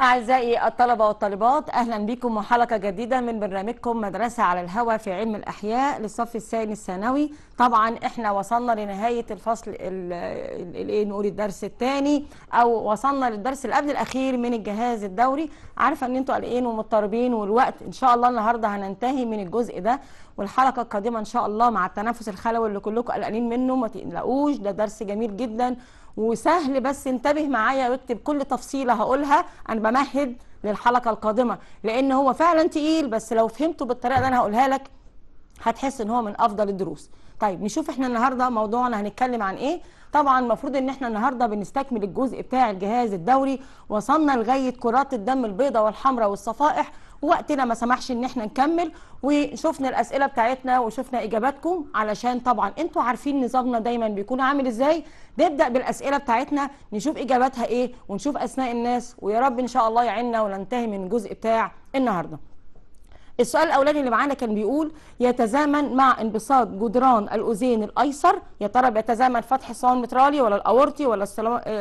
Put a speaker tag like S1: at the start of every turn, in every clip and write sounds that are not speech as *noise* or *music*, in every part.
S1: أعزائي الطلبة والطالبات أهلا بكم وحلقة جديدة من برنامجكم مدرسة على الهواء في علم الأحياء للصف الثاني الثانوي. طبعا إحنا وصلنا لنهاية الفصل الايه نقول الدرس الثاني أو وصلنا للدرس اللي قبل الأخير من الجهاز الدوري. عارفة إن أنتوا قلقين ومضطربين والوقت إن شاء الله النهاردة هننتهي من الجزء ده. والحلقة القادمة إن شاء الله مع التنفس الخلوي اللي كلكم قلقانين منه ما تقلقوش ده درس جميل جدا. وسهل بس انتبه معايا واكتب كل تفصيلة هقولها أنا بمهد للحلقة القادمة لأن هو فعلا تقيل بس لو فهمته بالطريقة اللي أنا هقولها لك هتحس إن هو من أفضل الدروس. طيب نشوف إحنا النهارده موضوعنا هنتكلم عن إيه. طبعا المفروض إن إحنا النهارده بنستكمل الجزء بتاع الجهاز الدوري وصلنا لغاية كرات الدم البيضاء والحمراء والصفائح وقتنا ما سمحش إن إحنا نكمل وشفنا الأسئلة بتاعتنا وشفنا إجاباتكم علشان طبعا أنتوا عارفين نظامنا دايما بيكون عامل إزاي. نبدأ بالأسئلة بتاعتنا نشوف إجاباتها إيه ونشوف اسماء الناس ويا رب إن شاء الله يعيننا وننتهي من الجزء بتاع النهارده. السؤال الأولاني اللي معانا كان بيقول يتزامن مع انبساط جدران الاذين الأيسر؟ يا ترى بيتزامن فتح الصمام المترالي ولا الأورطي ولا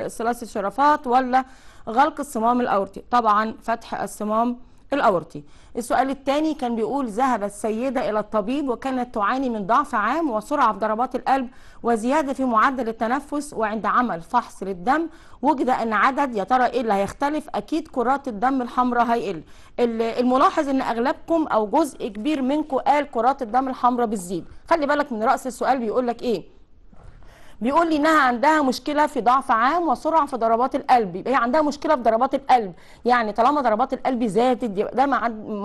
S1: ثلاثي الشرفات ولا غلق الصمام الأورطي؟ طبعا فتح الصمام الأورطي. السؤال الثاني كان بيقول ذهبت سيده إلى الطبيب وكانت تعاني من ضعف عام وسرعة في ضربات القلب وزيادة في معدل التنفس وعند عمل فحص للدم. وجد أن عدد يا ترى إيه اللي هيختلف؟ أكيد كرات الدم الحمراء هيقل. الملاحظ إن أغلبكم أو جزء كبير منكم قال كرات الدم الحمراء بتزيد. خلي بالك من رأس السؤال بيقول لك إيه؟ بيقول لي إنها عندها مشكلة في ضعف عام وسرعة في ضربات القلب. يبقى هي عندها مشكلة في ضربات القلب. يعني طالما ضربات القلب زادت ده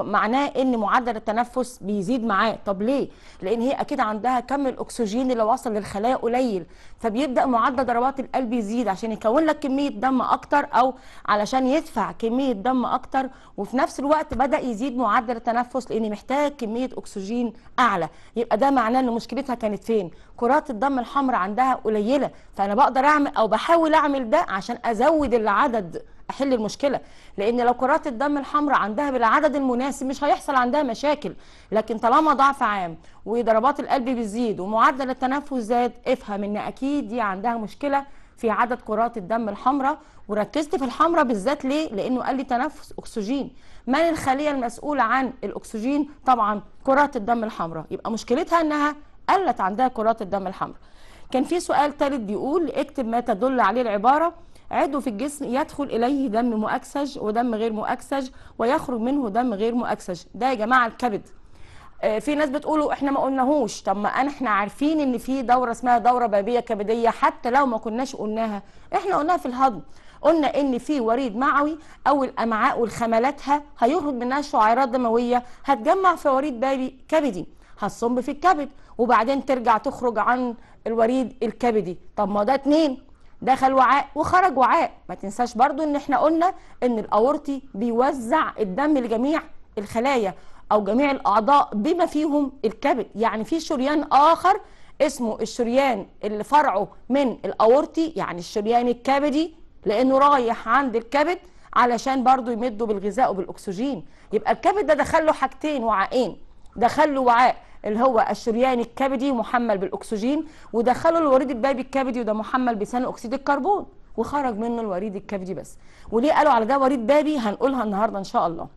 S1: معناه إن معدل التنفس بيزيد معاه. طب ليه؟ لأن هي أكيد عندها كم الأكسجين اللي وصل للخلايا قليل. فبيبدأ معدل ضربات القلب يزيد عشان يكون لك كمية دم أكتر أو علشان يدفع كمية دم أكتر. وفي نفس الوقت بدأ يزيد معدل التنفس لأن محتاج كمية أكسجين أعلى. يبقى ده معناه إن مشكلتها كانت فين؟ كرات الدم الحمراء عندها قليلة. فأنا بقدر أعمل أو بحاول أعمل ده عشان أزود العدد أحل المشكلة. لأن لو كرات الدم الحمراء عندها بالعدد المناسب مش هيحصل عندها مشاكل. لكن طالما ضعف عام وضربات القلب بتزيد ومعدل التنفس زاد افهم إن أكيد دي عندها مشكلة في عدد كرات الدم الحمراء. وركزت في الحمراء بالذات ليه؟ لأنه قال لي تنفس أكسجين. من الخلية المسؤوله عن الأكسجين؟ طبعا كرات الدم الحمراء. يبقى مشكلتها إنها قلت عندها كرات الدم الحمراء. كان في سؤال ثالث بيقول اكتب ما تدل عليه العبارة. عضو في الجسم يدخل إليه دم مؤكسج ودم غير مؤكسج ويخرج منه دم غير مؤكسج. ده يا جماعة الكبد. آه في ناس بتقولوا إحنا ما قلناهوش. طب ما إحنا عارفين إن في دورة اسمها دورة بابيه كبدية حتى لو ما كناش قلناها. إحنا قلناها في الهضم. قلنا إن في وريد معوي أو الأمعاء والخملاتها هيخرج منها شعيرات دموية هتجمع في وريد بابي كبدي. هتصب في الكبد وبعدين ترجع تخرج عن الوريد الكبدي. طب ما ده اتنين. دخل وعاء وخرج وعاء. ما تنساش برضو إن إحنا قلنا إن الأورطي بيوزع الدم لجميع الخلايا أو جميع الأعضاء بما فيهم الكبد. يعني في شريان آخر اسمه الشريان اللي فرعه من الأورطي يعني الشريان الكبدي لأنه رايح عند الكبد علشان برضو يمده بالغذاء وبالأكسجين. يبقى الكبد ده دخل له حاجتين وعاءين. دخل له وعاء اللي هو الشريان الكبدي محمل بالأكسجين ودخلوا الوريد البابي الكبدي وده محمل بثاني أكسيد الكربون وخرج منه الوريد الكبدي بس. وليه قالوا على ده وريد بابي هنقولها النهارده إن شاء الله.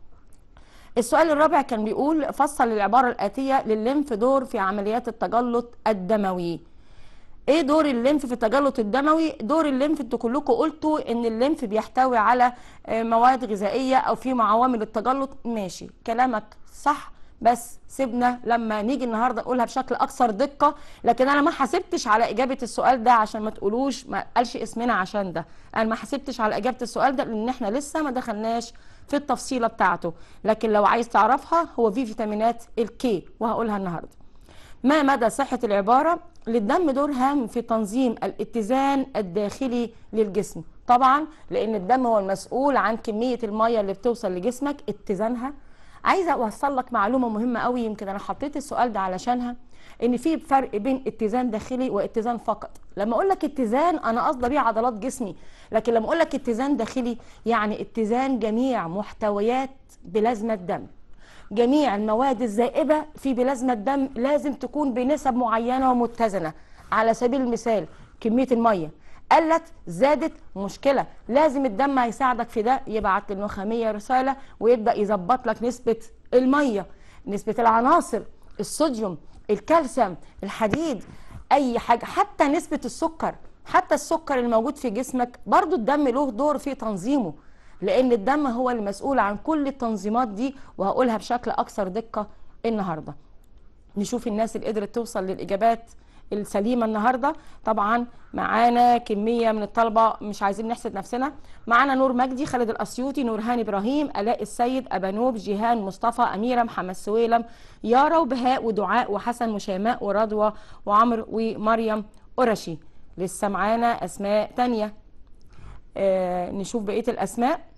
S1: السؤال الرابع كان بيقول فصل العبارة الآتية للليمف دور في عمليات التجلط الدموي. إيه دور الليمف في التجلط الدموي؟ دور الليمف أنتوا كلكم قلتوا إن الليمف بيحتوي على مواد غذائية أو في عوامل التجلط. ماشي. كلامك صح. بس سيبنا لما نيجي النهارده نقولها بشكل أكثر دقة لكن أنا ما حاسبتش على إجابة السؤال ده عشان ما تقولوش ما قالش اسمنا عشان ده. أنا ما حاسبتش على إجابة السؤال ده لأن إحنا لسه ما دخلناش في التفصيلة بتاعته. لكن لو عايز تعرفها هو في فيتامينات الكي وهقولها النهارده. ما مدى صحة العبارة؟ للدم دور هام في تنظيم الاتزان الداخلي للجسم. طبعا لأن الدم هو المسؤول عن كمية المية اللي بتوصل لجسمك اتزانها عايزة أوصل لك معلومة مهمة قوي يمكن أنا حطيت السؤال ده علشانها إن في فرق بين اتزان داخلي واتزان فقط لما أقول لك اتزان أنا قصدي بيه عضلات جسمي لكن لما أقول لك اتزان داخلي يعني اتزان جميع محتويات بلازمة الدم جميع المواد الزائبة في بلازمة الدم لازم تكون بنسب معينة ومتزنة. على سبيل المثال كمية المية. قلت زادت مشكلة. لازم الدم هيساعدك في ده. يبعت للنخامية رسالة ويبدأ يظبط لك نسبة المية نسبة العناصر الصوديوم الكالسيوم الحديد أي حاجة حتى نسبة السكر. حتى السكر الموجود في جسمك برضو الدم له دور في تنظيمه لأن الدم هو المسؤول عن كل التنظيمات دي وهقولها بشكل أكثر دقة النهارده. نشوف الناس اللي قدرت توصل للإجابات. السليمة النهارده. طبعا معانا كمية من الطلبة مش عايزين نحسد نفسنا. معانا نور مجدي خالد الأسيوطي نور هاني إبراهيم ألاء السيد ابانوب جيهان مصطفى أميرة محمد سويلم يارا وبهاء ودعاء وحسن وشيماء ورضوى وعمر ومريم قرشي. لسه معانا أسماء تانية. آه نشوف بقية الأسماء.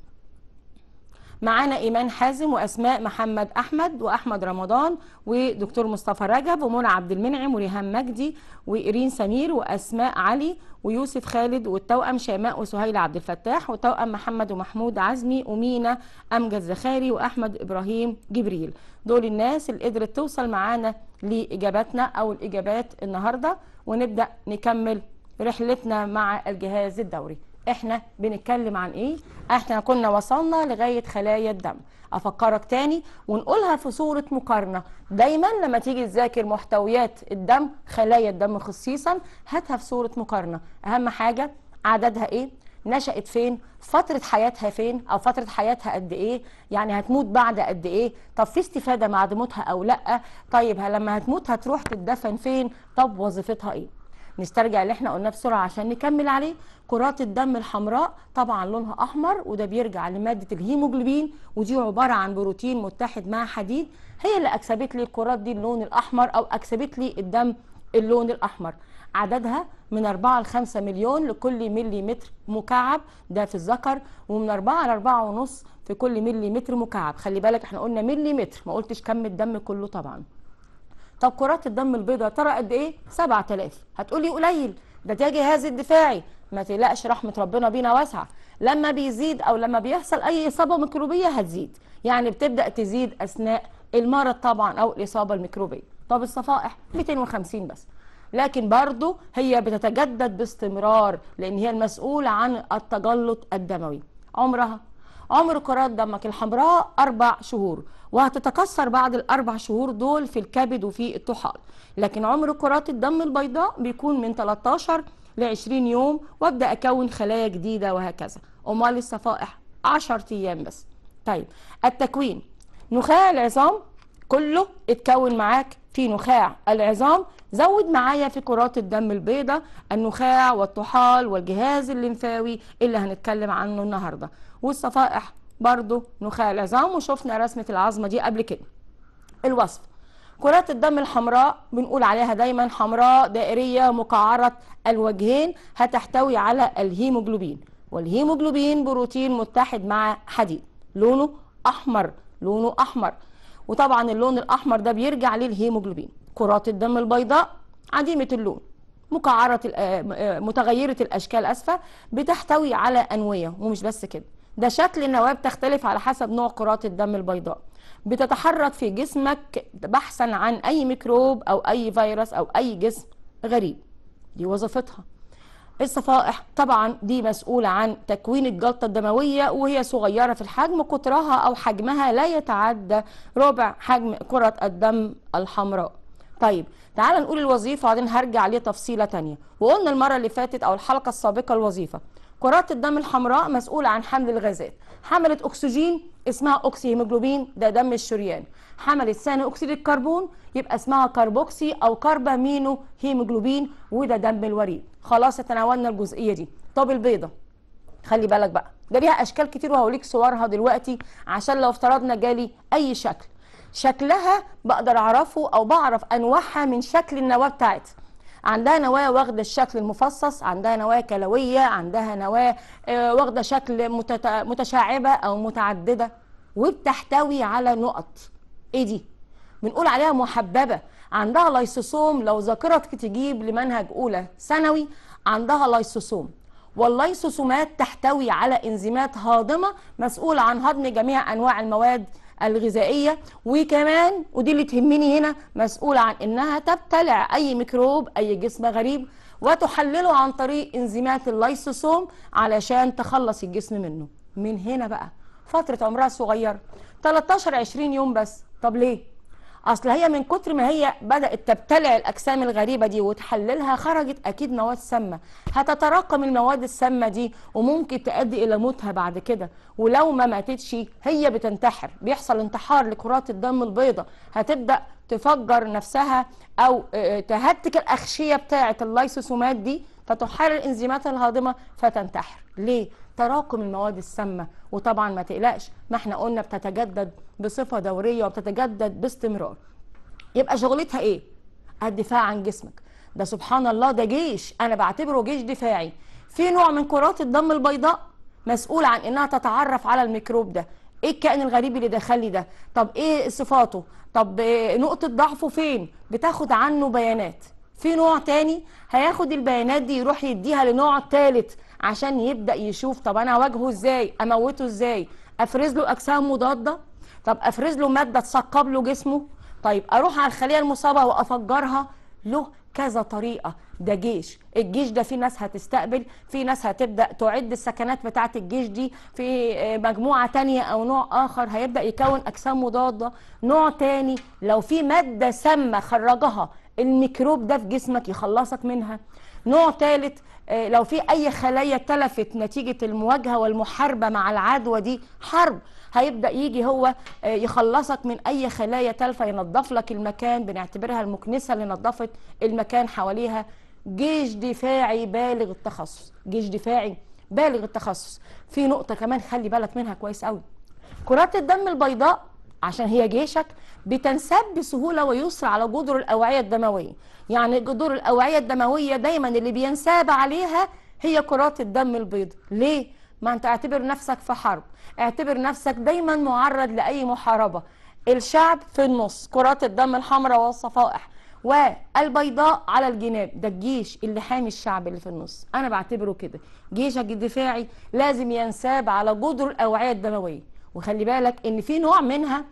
S1: معانا إيمان حازم وأسماء محمد أحمد وأحمد رمضان ودكتور مصطفى رجب ومنى عبد المنعم وريهام مجدي وإيرين سمير وأسماء علي ويوسف خالد والتوأم شيماء وسهيل عبد الفتاح وتوأم محمد ومحمود عزمي ومينا امجد زخاري وأحمد إبراهيم جبريل. دول الناس اللي قدرت توصل معانا لإجاباتنا أو الإجابات النهارده. ونبدأ نكمل رحلتنا مع الجهاز الدوري. إحنا بنتكلم عن إيه؟ إحنا كنا وصلنا لغاية خلايا الدم. افكرك تاني ونقولها في صورة مقارنة. دايما لما تيجي تذاكر محتويات الدم خلايا الدم خصيصا هاتها في صورة مقارنة. أهم حاجة عددها إيه؟ نشأت فين؟ فترة حياتها فين؟ أو فترة حياتها قد إيه؟ يعني هتموت بعد قد إيه؟ طب في استفادة بعد موتها أو لأ؟ طيب لما هتموت هتروح تدفن فين؟ طب وظيفتها إيه؟ نسترجع اللي إحنا قلناه بسرعة عشان نكمل عليه. كرات الدم الحمراء طبعا لونها أحمر وده بيرجع لمادة الهيموجلوبين ودي عبارة عن بروتين متحد مع حديد. هي اللي أكسبت لي الكرات دي اللون الأحمر أو أكسبت لي الدم اللون الأحمر. عددها من 4 ل 5 مليون لكل ملي متر مكعب. ده في الذكر ومن 4 ل 4 ونص في كل ملي متر مكعب. خلي بالك إحنا قلنا ملي متر ما قلتش كم الدم كله طبعا. طب كرات الدم البيضاء ترى قد إيه؟ 7000 هتقولي قليل. ده ده جهاز الدفاعي ما تقلقش رحمة ربنا بينا واسعة. لما بيزيد أو لما بيحصل أي إصابة ميكروبية هتزيد. يعني بتبدأ تزيد أثناء المرض طبعا أو الإصابة الميكروبية. طب الصفائح 250 بس. لكن برضه هي بتتجدد باستمرار لأن هي المسؤولة عن التجلط الدموي. عمرها عمر كرات دمك الحمراء أربع شهور وهتتكسر بعد الأربع شهور دول في الكبد وفي الطحال لكن عمر كرات الدم البيضاء بيكون من 13 ل 20 يوم وابدأ أكون خلايا جديدة وهكذا. أمال الصفائح 10 أيام بس. طيب التكوين. نخاع العظام كله اتكون معاك في نخاع العظام. زود معايا في كرات الدم البيضاء النخاع والطحال والجهاز الليمفاوي اللي هنتكلم عنه النهارده. والصفائح. برضو نخاع العظام وشفنا رسمة العظمة دي قبل كده. الوصف. كرات الدم الحمراء بنقول عليها دايما حمراء دائرية مقعرة الوجهين هتحتوي على الهيموجلوبين. والهيموجلوبين بروتين متحد مع حديد. لونه أحمر لونه أحمر. وطبعا اللون الأحمر ده بيرجع للهيموجلوبين. كرات الدم البيضاء عديمة اللون. مقعرة متغيرة الأشكال أسفة بتحتوي على أنوية. ومش بس كده. ده شكل النواه بتختلف على حسب نوع كرات الدم البيضاء. بتتحرك في جسمك بحثا عن أي ميكروب أو أي فيروس أو أي جسم غريب. دي وظيفتها. الصفائح طبعا دي مسؤولة عن تكوين الجلطة الدموية وهي صغيرة في الحجم قطرها أو حجمها لا يتعدى ربع حجم كرة الدم الحمراء. طيب تعال نقول الوظيفة وبعدين هرجع ليه تفصيلة تانية. وقلنا المرة اللي فاتت أو الحلقة السابقة الوظيفة. كرات الدم الحمراء مسؤولة عن حمل الغازات. حملت أكسجين اسمها أكسي هيموجلوبين ده دم الشريان. حملت ثاني أكسيد الكربون يبقى اسمها كربوكسي أو كربامينو هيموجلوبين وده دم الوريد. خلاص تناولنا الجزئية دي. طب البيضة. خلي بالك بقى ده ليها أشكال كتير وهوريك صورها دلوقتي عشان لو افترضنا جالي أي شكل. شكلها بقدر أعرفه أو بعرف أنواعها من شكل النواة بتاعتها. عندها نواة واخدة الشكل المفصص عندها نواة كلوية عندها نواة آه، واخدة شكل متشعبة أو متعددة وبتحتوي على نقط. إيه دي؟ بنقول عليها محببة. عندها لايسوسوم. لو ذاكرتك تجيب لمنهج أولى ثانوي عندها لايسوسوم. واللايسوسومات تحتوي على إنزيمات هاضمة مسؤولة عن هضم جميع أنواع المواد الغذائية. وكمان ودي اللي تهمني هنا مسؤولة عن إنها تبتلع أي ميكروب أي جسم غريب وتحلله عن طريق إنزيمات اللايسوسوم علشان تخلص الجسم منه. من هنا بقى فترة عمرها صغيرة 13 20 يوم بس. طب ليه؟ أصل هي من كتر ما هي بدأت تبتلع الأجسام الغريبة دي وتحللها خرجت أكيد مواد سامة. هتتراكم المواد السامة دي وممكن تؤدي إلى موتها بعد كده. ولو ما ماتتش هي بتنتحر. بيحصل انتحار لكرات الدم البيضاء. هتبدأ تفجر نفسها أو آه، تهتك الأغشية بتاعة اللايسوسومات دي فتحرر الإنزيمات الهاضمة فتنتحر. ليه؟ تراكم المواد السامة. وطبعا ما تقلقش ما إحنا قلنا بتتجدد بصفة دورية وبتتجدد باستمرار. يبقى شغلتها إيه؟ الدفاع عن جسمك. ده سبحان الله ده جيش. أنا بعتبره جيش دفاعي. في نوع من كرات الدم البيضاء مسؤول عن إنها تتعرف على الميكروب ده. إيه الكائن الغريب اللي دخل لي ده؟ طب إيه صفاته؟ طب إيه نقطة ضعفه فين؟ بتاخد عنه بيانات. في نوع تاني هياخد البيانات دي يروح يديها لنوع ثالث عشان يبدأ يشوف طب أنا أواجهه إزاي؟ أموته إزاي؟ أفرز له أجسام مضادة؟ طب أفرز له مادة تثقب له جسمه؟ طيب أروح على الخلية المصابة وأفجرها له كذا طريقة. ده جيش. الجيش ده في ناس هتستقبل في ناس هتبدأ تعد السكنات بتاعة الجيش دي. في آه، مجموعة تانية أو نوع آخر هيبدأ يكون أجسام مضادة. نوع تاني لو في مادة سامة خرجها الميكروب ده في جسمك يخلصك منها. نوع ثالث آه، لو في أي خلايا تلفت نتيجة المواجهة والمحاربة مع العدوى دي حرب هيبدأ يجي هو آه، يخلصك من أي خلايا تلفه ينظف لك المكان بنعتبرها المكنسة اللي نظفت المكان حواليها. جيش دفاعي بالغ التخصص جيش دفاعي بالغ التخصص. في نقطة كمان خلي بالك منها كويس قوي كرات الدم البيضاء عشان هي جيشك بتنساب بسهوله ويسر على جذر الأوعية الدموية. يعني جذور الأوعية الدموية دايما اللي بينساب عليها هي كرات الدم البيض. ليه؟ ما انت اعتبر نفسك في حرب. اعتبر نفسك دايما معرض لأي محاربة. الشعب في النص كرات الدم الحمراء والصفائح. والبيضاء على الجناب. ده الجيش اللي حامي الشعب اللي في النص. أنا بعتبره كده. جيشك الدفاعي لازم ينساب على جذر الأوعية الدموية. وخلي بالك إن في نوع منها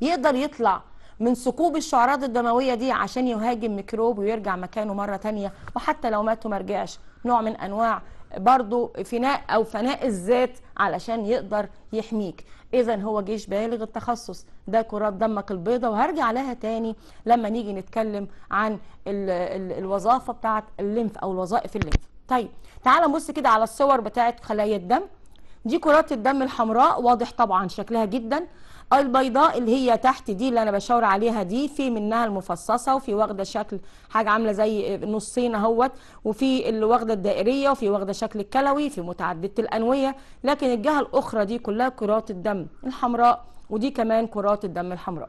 S1: يقدر يطلع من ثقوب الشعرات الدموية دي عشان يهاجم ميكروب ويرجع مكانه مرة تانية. وحتى لو مات وما رجعش. نوع من أنواع برضو فناء أو فناء الذات علشان يقدر يحميك. اذا هو جيش بالغ التخصص. ده كرات دمك البيضاء. وهرجع لها تاني لما نيجي نتكلم عن ال ال الوظافة بتاعه الليمف أو الوظائف الليمف. طيب تعال نبص كده على الصور بتاعه خلايا الدم. دي كرات الدم الحمراء واضح طبعا شكلها جدا. البيضاء اللي هي تحت دي اللي أنا بشاور عليها دي في منها المفصصة وفي واخدة شكل حاجة عاملة زي نصين أهوت وفي اللي واخده الدائرية وفي واخدة شكل الكلوي في متعددة الأنوية. لكن الجهة الأخرى دي كلها كرات الدم الحمراء ودي كمان كرات الدم الحمراء.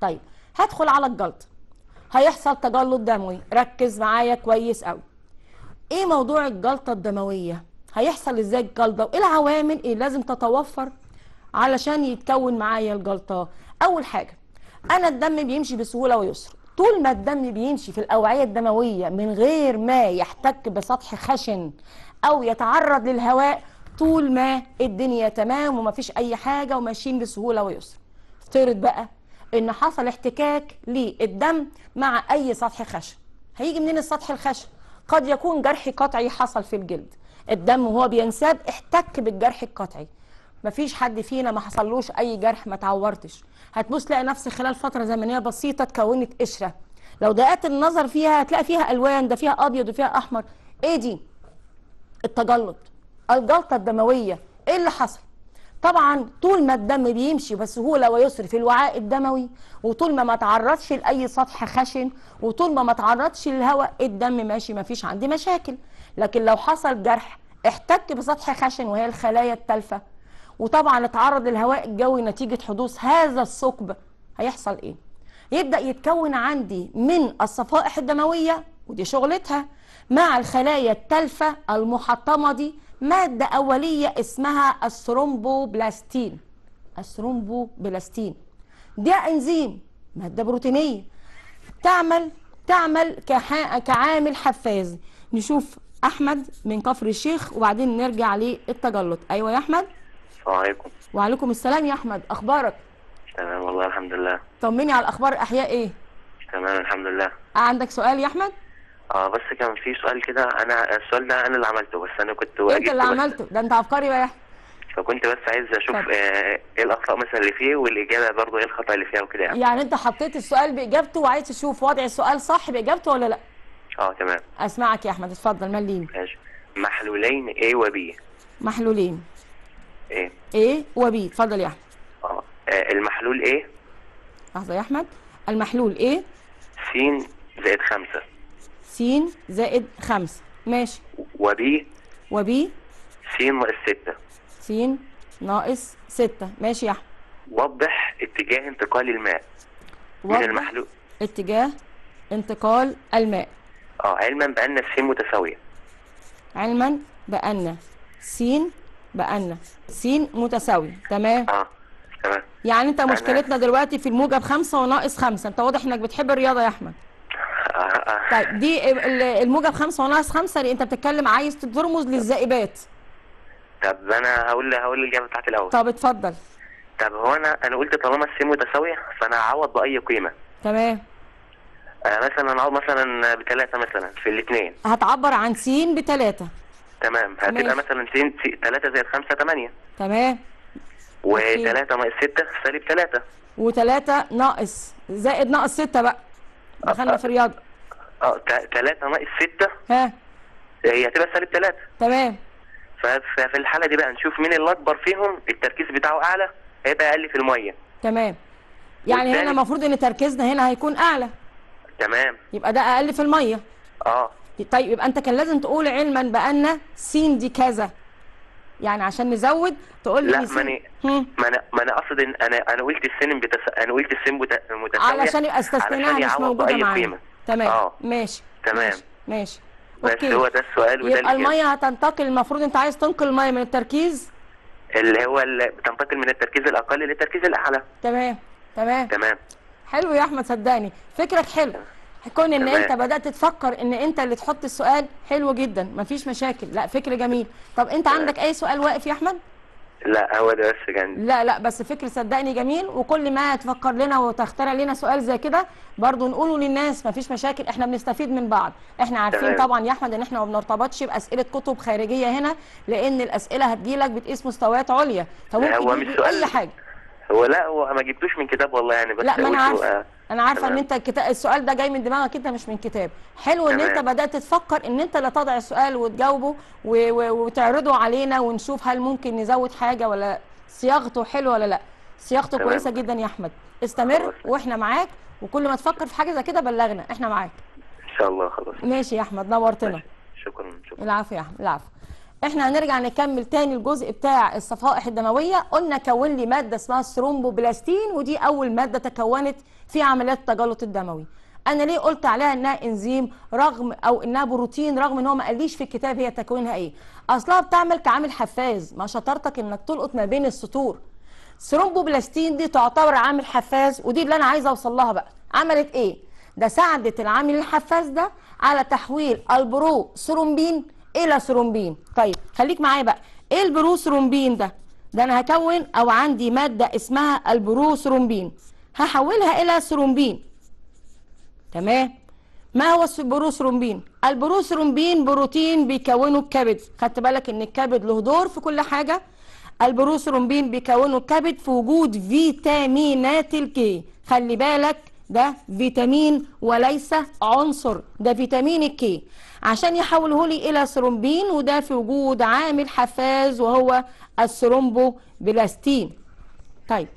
S1: طيب هدخل على الجلط. هيحصل تجلط دموي. ركز معايا كويس قوي إيه موضوع الجلطة الدموية؟ هيحصل إزاي الجلطة؟ وإيه العوامل اللي لازم تتوفر علشان يتكون معايا الجلطة؟ أول حاجة أنا الدم بيمشي بسهولة ويسر طول ما الدم بيمشي في الأوعية الدموية من غير ما يحتك بسطح خشن أو يتعرض للهواء طول ما الدنيا تمام ومفيش أي حاجة وماشيين بسهولة ويسر افترض بقى إن حصل احتكاك للدم مع أي سطح خشن. هيجي منين السطح الخشن؟ قد يكون جرح قطعي حصل في الجلد. الدم وهو بينساب احتك بالجرح القطعي. مفيش حد فينا ما حصلوش أي جرح ما تعورتش. هتبص تلاقي نفسك خلال فترة زمنية بسيطة اتكونت قشرة. لو دققت النظر فيها هتلاقي فيها ألوان ده فيها أبيض وفيها أحمر. إيه دي؟ التجلط. الجلطة الدموية. إيه اللي حصل؟ طبعا طول ما الدم بيمشي بسهولة ويسر في الوعاء الدموي وطول ما ما تعرضش لأي سطح خشن وطول ما ما تعرضش للهواء الدم ماشي ما فيش عندي مشاكل. لكن لو حصل جرح احتك بسطح خشن وهي الخلايا التالفة. وطبعا اتعرض للهواء الجوي نتيجة حدوث هذا الثقب. هيحصل إيه؟ يبدأ يتكون عندي من الصفائح الدموية ودي شغلتها مع الخلايا التالفة المحطمة دي مادة أولية اسمها الثرومبوبلاستين. الثرومبوبلاستين. ده إنزيم مادة بروتينية. تعمل تعمل كعامل حفاز نشوف أحمد من كفر الشيخ وبعدين نرجع للتجلط. أيوه يا أحمد؟
S2: السلام عليكم.
S1: وعليكم السلام يا أحمد. أخبارك؟
S2: تمام والله الحمد لله.
S1: طمني على الأخبار الأحياء إيه؟
S2: تمام الحمد لله.
S1: عندك سؤال يا أحمد؟
S2: آه بس كان في سؤال كده أنا السؤال ده أنا اللي عملته بس أنا كنت أنت
S1: اللي عملته؟ ده أنت عبقري بقى.
S2: فكنت بس عايز أشوف
S1: طب.
S2: آه إيه الأخطاء مثلا اللي فيه والإجابة برضه إيه الخطأ اللي فيها وكده يعني.
S1: يعني أنت حطيت السؤال بإجابته وعايز تشوف وضع السؤال صح بإجابته ولا لأ؟
S2: آه تمام.
S1: أسمعك يا أحمد اتفضل مليني
S2: ماشي. محلولين A و B.
S1: محلولين.
S2: إيه
S1: A و B. اتفضل يا أحمد.
S2: آه آه، المحلول A.
S1: لحظة يا أحمد. المحلول A.
S2: س زائد خمسة.
S1: س زائد خمسة. ماشي.
S2: و B.
S1: و B.
S2: س ناقص ستة.
S1: س ناقص ستة. ماشي يا أحمد.
S2: وضح اتجاه انتقال الماء. من المحلول؟
S1: اتجاه انتقال الماء.
S2: آه علما بأن الس متساوية.
S1: علما بأن س بأن س متساوي. تمام؟
S2: آه تمام.
S1: يعني
S2: أنت
S1: مشكلتنا دلوقتي في الموجب خمسة وناقص خمسة. أنت واضح إنك بتحب الرياضة يا أحمد.
S2: آه آه.
S1: طيب دي ال- الموجب خمسة وناقص خمسة اللي أنت بتتكلم عايز ترمز للزائبات.
S2: طب أنا هقول هقول الإجابة بتاعتي الأول.
S1: طب اتفضل.
S2: طب هو أنا أنا قلت طالما الس متساوية فأنا هعوض بأي قيمة.
S1: تمام.
S2: مثلا هعوض مثلا بثلاثه مثلا في الاثنين
S1: هتعبر عن س بتلاتة.
S2: تمام. هتبقى
S1: ماشي.
S2: مثلا س 3 زائد 5 8
S1: تمام. أوكي.
S2: و3 ناقص 6 سالب 3
S1: وتلاتة ناقص زائد ناقص ستة بقى. دخلنا في رياضة
S2: آه 3 ناقص 6
S1: ها.
S2: هي هتبقى سالب 3
S1: تمام.
S2: ففي الحالة دي بقى نشوف مين اللي أكبر فيهم. التركيز بتاعه أعلى. هيبقى أقل في المية.
S1: تمام. يعني هنا المفروض إن تركيزنا هنا هيكون أعلى.
S2: تمام.
S1: يبقى ده أقل في المية.
S2: آه.
S1: طيب يبقى أنت كان لازم تقول علما بأن س دي كذا. يعني عشان نزود تقول
S2: لا
S1: لي س-
S2: ماني
S1: هم.
S2: ما أنا ما أنا أقصد إن أنا أنا قلت السن بتس... أنا قلت السن مت... متساوية
S1: علشان يبقى
S2: علشان
S1: مش
S2: موجودة
S1: معانا.
S2: قيمة.
S1: تمام.
S2: آه.
S1: ماشي.
S2: تمام.
S1: ماشي, ماشي.
S2: بس
S1: okay.
S2: هو ده السؤال وده
S1: يبقى. المية هتنتقل المفروض أنت عايز تنقل الميه من التركيز؟
S2: اللي هو اللي بتنتقل من التركيز الأقل للتركيز الأعلى.
S1: تمام. تمام.
S2: تمام.
S1: حلو يا أحمد صدقني. فكرك حلو. كون إن
S2: تمام.
S1: أنت بدأت تفكر إن أنت اللي تحط السؤال حلو جدا. مفيش مشاكل. لا فكر جميل. طب أنت عندك أي سؤال واقف يا أحمد؟
S2: لا هو ده بس كان.
S1: لا لا بس فكر صدقني جميل. وكل ما تفكر لنا وتخترع لنا سؤال زي كده برضو نقوله للناس مفيش مشاكل. إحنا بنستفيد من بعض. إحنا عارفين
S2: تمام.
S1: طبعا يا أحمد إن إحنا ما بنرتبطش بأسئلة كتب خارجية هنا لأن الأسئلة هتجيلك بتقيس مستويات عليا. فممكن
S2: هو مش
S1: يجي
S2: سؤال-
S1: اي حاجة.
S2: هو لا هو ما جبتوش من كتاب والله يعني بس
S1: لا ما
S2: أنا
S1: عارفة.
S2: آه،
S1: أنا عارفة
S2: إن.
S1: أنت الكتاب السؤال ده جاي من دماغك أنت مش من كتاب. حلو إن
S2: أنت.
S1: بدأت تفكر إن أنت اللي تضع السؤال وتجاوبه و... و... وتعرضه علينا ونشوف هل ممكن نزود حاجة ولا صياغته حلوة ولا لا. صياغته. كويسة جدا يا أحمد. استمر. وإحنا معاك وكل ما تفكر في حاجة زي كده بلغنا. إحنا معاك.
S2: إن شاء الله خلاص.
S1: ماشي يا أحمد نورتنا.
S2: شكرا شكرا.
S1: العفو يا أحمد. العفو. إحنا هنرجع نكمل تاني الجزء بتاع الصفائح الدموية. قلنا تكون لي مادة اسمها الثرومبوبلاستين ودي أول مادة تكونت في عمليات التجلط الدموي. أنا ليه قلت عليها إنها إنزيم رغم أو إنها بروتين رغم إن هو ما قاليش في الكتاب هي تكوينها إيه؟ أصلها بتعمل كعامل حفاز ما شطارتك إنك تلقط ما بين السطور. ثرومبوبلاستين دي تعتبر عامل حفاز ودي اللي أنا عايزة أوصل لها بقى. عملت إيه؟ ده ساعدت العامل الحفاز ده على تحويل البرو ثرومبين إلى ثرومبين طيب خليك معايا بقى. إيه البرو ثرومبين ده؟ ده أنا هكون أو عندي مادة اسمها البرو ثرومبين هحولها إلى ثرومبين تمام؟ ما هو البروثرومبين البروثرومبين بروتين بيكونه الكبد. خدت بالك إن الكبد له دور في كل حاجة؟ البروثرومبين بيكونه الكبد في وجود فيتامينات ال K. خلي بالك ده فيتامين وليس عنصر ده فيتامين ال K عشان يحوله لي إلى ثرومبين وده في وجود عامل حفاز وهو الثرومبوبلاستين طيب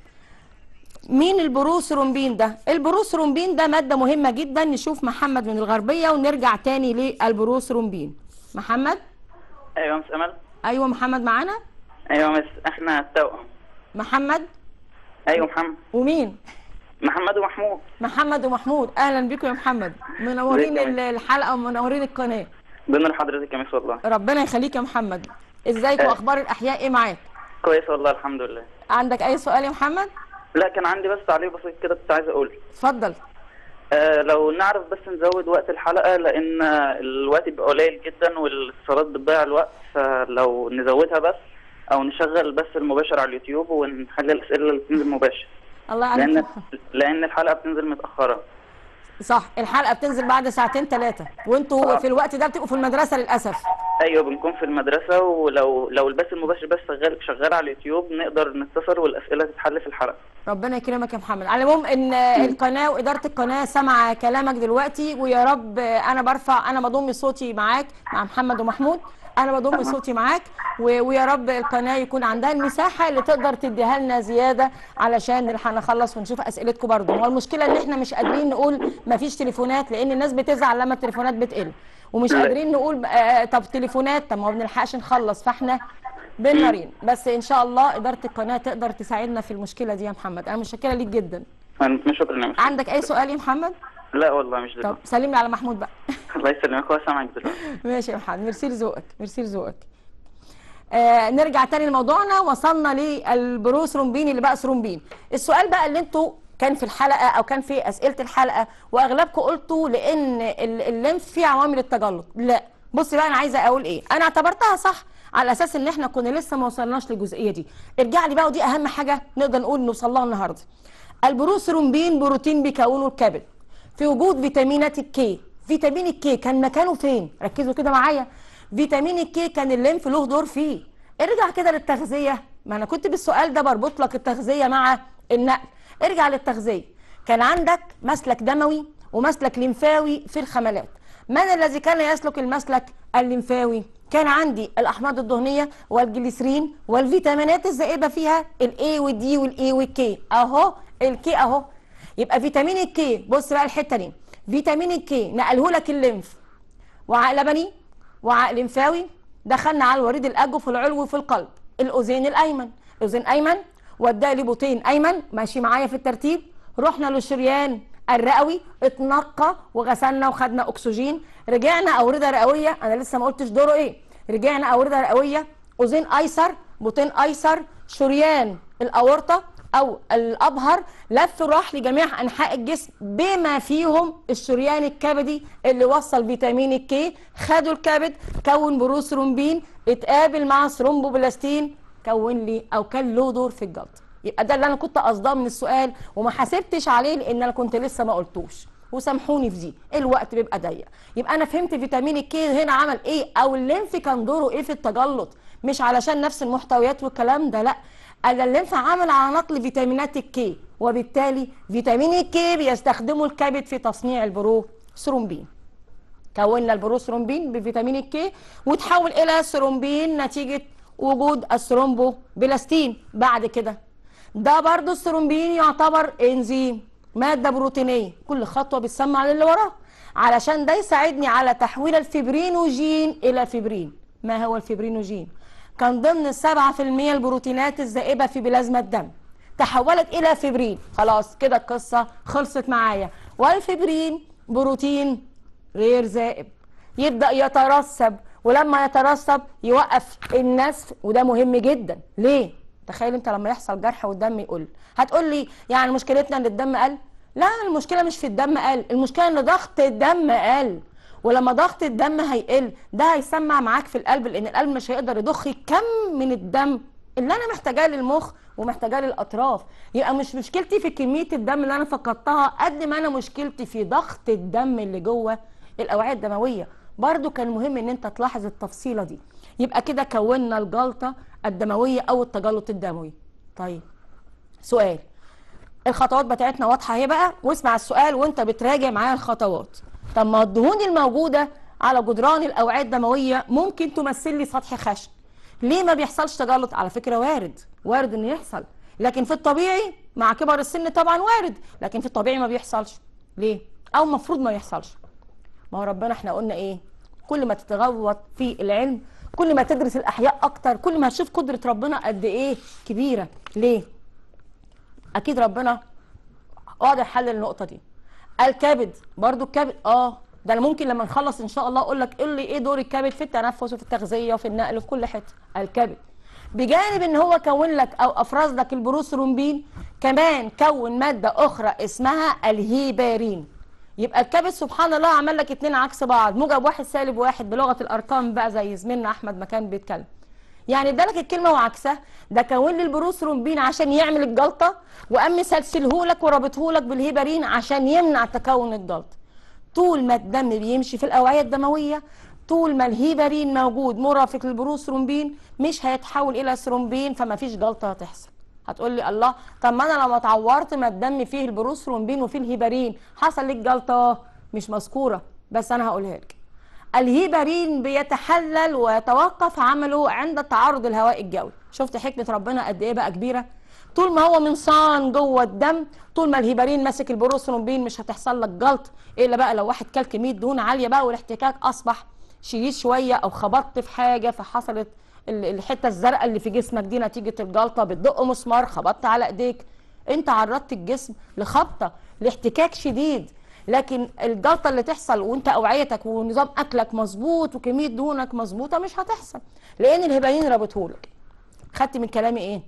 S1: مين البروثرومبين ده؟ البروثرومبين ده مادة مهمة جدا نشوف محمد من الغربية ونرجع تاني للبروثرومبين محمد؟
S3: أيوه Miss أمل.
S1: أيوه محمد معانا؟
S3: أيوه Miss إحنا التوأم
S1: محمد؟
S3: أيوه محمد.
S1: ومين؟
S3: محمد ومحمود.
S1: محمد ومحمود. أهلا بكم يا محمد. منورين الحلقة ومنورين القناة.
S3: بنور حضرتك يا مس والله.
S1: ربنا يخليك يا محمد. إزيك
S3: أه.
S1: وأخبار الأحياء إيه معاك؟
S3: كويس والله الحمد لله.
S1: عندك أي سؤال يا محمد؟
S3: لا كان عندي بس تعليق بسيط كده كنت عايز أقول
S1: اتفضل.
S3: آه لو نعرف بس نزود وقت الحلقة لأن الوقت بيبقى قليل جدا والاتصالات بتضيع الوقت فلو نزودها بس أو نشغل بس المباشر على اليوتيوب ونخلي الأسئلة اللي بتنزل مباشر
S1: الله
S3: لأن
S1: يعلمك
S3: لأن الحلقة بتنزل متأخرة.
S1: صح الحلقة بتنزل بعد ساعتين ثلاثة وانتوا
S3: آه.
S1: في الوقت ده بتبقوا في المدرسة للأسف.
S3: أيوه بنكون في المدرسة ولو لو البث المباشر بس شغال شغال على اليوتيوب نقدر نتصل والأسئلة تتحل في الحلقة.
S1: ربنا يكرمك يا محمد. على العموم إن القناة وإدارة القناة سمع كلامك دلوقتي ويا رب أنا برفع أنا بضم صوتي معاك مع محمد ومحمود. أنا بضم صوتي معاك. ويا رب القناة يكون عندها المساحة اللي تقدر تديها لنا زيادة علشان نلحق نخلص ونشوف أسئلتكم برضه. هو المشكلة إن إحنا مش قادرين نقول مفيش تليفونات لأن الناس بتزعل لما التليفونات بتقل. ومش. قادرين نقول آه طب تليفونات طب ما بنلحقش نخلص فإحنا بين نارين بس إن شاء الله إدارة القناة تقدر تساعدنا في المشكلة دي يا محمد. أنا متشكرة ليك جدا.
S3: أنا- شكرا.
S1: عندك أي سؤال يا محمد؟
S3: لا والله مش
S1: طب
S3: دلوقتي.
S1: سلم لي على محمود بقى. *laughs*
S3: الله يسلمك هو سامعك دلوقتي. *laughs*
S1: ماشي يا محمد ميرسي لذوقك ميرسي لذوقك. آه نرجع تاني لموضوعنا وصلنا للبروثرومبين اللي بقى ثرومبين السؤال بقى اللي أنتوا كان في الحلقة أو كان في أسئلة الحلقة وأغلبكم قلتوا لأن ال- الليمف فيه عوامل التجلط. لا. بص بقى أنا عايزة أقول إيه. أنا اعتبرتها صح على أساس إن إحنا كنا لسه ما وصلناش للجزئية دي. ارجع لي بقى ودي أهم حاجة نقدر نقول نوصل لها النهارده. البروثرومبين بروتين بيكونه الكبد. في وجود فيتامينات ال K فيتامين ال K كان مكانه فين؟ ركزوا كده معايا. فيتامين ال K كان الليمف له دور فيه. ارجع كده للتغذية. ما أنا كنت بالسؤال ده بربط لك التغذية مع النقل. ارجع للتغذية. كان عندك مسلك دموي ومسلك ليمفاوي في الخملات من الذي كان يسلك المسلك الليمفاوي؟ كان عندي الأحماض الدهنية والجليسرين والفيتامينات الزائدة فيها الاي والدي والاي والكي أهو ال K أهو. يبقى فيتامين ال K بص بقى الحتة دي. فيتامين ال K نقله لك الليمف. وعاء لبني وعاء لمفاوي. دخلنا على الوريد الاجوف العلوي في القلب. الاذين الأيمن. اذين أيمن وداه لبطين أيمن. ماشي معايا في الترتيب. رحنا للشريان الرئوي. اتنقى وغسلنا وخدنا أكسجين. رجعنا أوردة رئوية. أنا لسه ما قلتش دوره إيه. رجعنا أوردة رئوية. اذين أيسر بطين أيسر. شريان الأورطة. أو الأبهر لف راح لجميع أنحاء الجسم بما فيهم الشريان الكبدي اللي وصل فيتامين ال K خدوا الكبد كون بروثرومبين اتقابل مع ثرومبوبلاستين كون لي أو كان له دور في الجلطه يبقى ده اللي أنا كنت قصداه من السؤال وما حاسبتش عليه لأن أنا كنت لسه ما قلتوش. وسامحوني في دي الوقت بيبقى ضيق. يبقى أنا فهمت فيتامين ال K هنا عمل إيه؟ أو الليمف كان دوره إيه في التجلط؟ مش علشان نفس المحتويات والكلام ده لأ. الليمف عامل على نقل فيتامينات ال K وبالتالي فيتامين ال K بيستخدمه الكبد في تصنيع البروثرومبين كونا البروثرومبين بفيتامين ال K وتحول إلى ثرومبين نتيجة وجود الثرومبوبلاستين. بعد كده ده برضو الثرومبين يعتبر إنزيم مادة بروتينية. كل خطوة بتسمع للي وراه علشان ده يساعدني على تحويل الفبرينوجين إلى فبرين ما هو الفبرينوجين كان ضمن السبعة في المية البروتينات الذائبة في بلازما الدم. تحولت إلى فبرين خلاص كده القصة خلصت معايا. والفبرين بروتين غير ذائب يبدأ يترسب ولما يترسب يوقف النزف وده مهم جدا. ليه؟ تخيل أنت لما يحصل جرح والدم يقل. هتقول لي يعني مشكلتنا إن الدم قل؟ لا المشكلة مش في الدم قل المشكلة إن ضغط الدم قل. ولما ضغط الدم هيقل ده هيسمع معاك في القلب لأن القلب مش هيقدر يضخ كم من الدم اللي أنا محتاجاه للمخ ومحتاجاه للأطراف. يبقى مش مشكلتي في كمية الدم اللي أنا فقدتها قد ما أنا مشكلتي في ضغط الدم اللي جوه الأوعية الدموية. برضو كان مهم إن أنت تلاحظ التفصيلة دي. يبقى كده كونا الجلطة الدموية أو التجلط الدموي. طيب سؤال. الخطوات بتاعتنا واضحة أهي بقى. واسمع السؤال وأنت بتراجع معايا الخطوات. طب ما الدهون الموجودة على جدران الأوعية الدموية ممكن تمثل لي سطح خشن. ليه ما بيحصلش تجلط؟ على فكرة وارد وارد إنه يحصل. لكن في الطبيعي مع كبر السن طبعا وارد لكن في الطبيعي ما بيحصلش. ليه؟ أو المفروض ما يحصلش. ما هو ربنا إحنا قلنا إيه؟ كل ما تتغوط في العلم كل ما تدرس الأحياء أكتر كل ما هتشوف قدرة ربنا قد إيه كبيرة. ليه؟ أكيد ربنا واضح حل النقطه دي. الكبد برضو الكبد آه ده أنا ممكن لما نخلص إن شاء الله أقول لك إيه اللي إيه دور الكبد في التنفس وفي التغذية وفي النقل وفي كل حتة. الكبد. بجانب إن هو كون لك أو افرز لك البروثرومبين كمان كون مادة أخرى اسمها الهيبارين. يبقى الكبد سبحان الله عمل لك اتنين عكس بعض موجب واحد سالب واحد بلغة الأرقام بقى زي زميلنا أحمد ما كان بيتكلم. يعني ادالك الكلمة وعكسها. ده كون لي البروثرومبين عشان يعمل الجلطة وقام مسلسلهولك ورابطهولك بالهيبرين عشان يمنع تكون الجلطة. طول ما الدم بيمشي في الأوعية الدموية طول ما الهيبرين موجود مرافق للبروثرومبين مش هيتحول إلى ثرومبين فما فيش جلطة هتحصل. هتقول لي الله طب ما أنا لما اتعورت ما الدم فيه البروثرومبين وفيه الهيبرين حصل لي الجلطه مش مذكورة بس أنا هقولها لك. الهيبرين بيتحلل ويتوقف عمله عند تعرض الهواء الجوي. شفت حكمة ربنا قد إيه بقى كبيرة؟ طول ما هو منصان جوه الدم طول ما الهيبرين ماسك البروثرومبين مش هتحصل لك جلطة إلا بقى لو واحد كل كميه دهون عالية بقى والاحتكاك أصبح شديد شوية أو خبطت في حاجة فحصلت ال- الحتة الزرقاء اللي في جسمك دي نتيجة الجلطة بتدق مسمار خبطت على إيديك. أنت عرضت الجسم لخبطة لاحتكاك شديد. لكن الجلطه اللي تحصل وانت اوعيتك ونظام اكلك مظبوط وكمية دهونك مظبوطة مش هتحصل. لأن الهيبارين رابطهولك. خدت من كلامي إيه؟